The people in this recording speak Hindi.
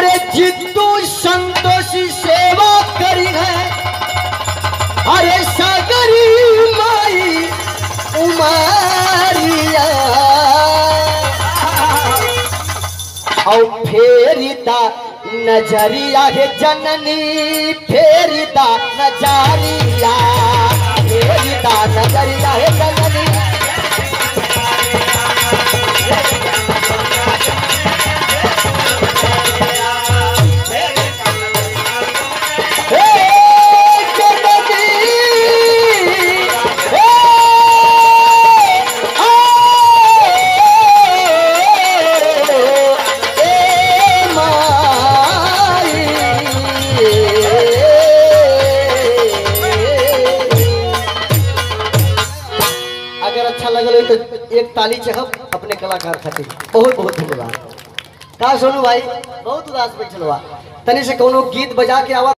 अरे जिद्दू संतोषी सेवा करी है। अरे सागरी माई उमारिया और फेरिता नज़रिया है जननी फेरिता नज़रिया। अगर अच्छा लगल तो एक ताली चहब अपने कलाकार खातिर। बहुत बहुत धन्यवाद। का सोनू भाई? बहुत उदास बैठल बा। तनि से कोनो गीत बजा के आवा।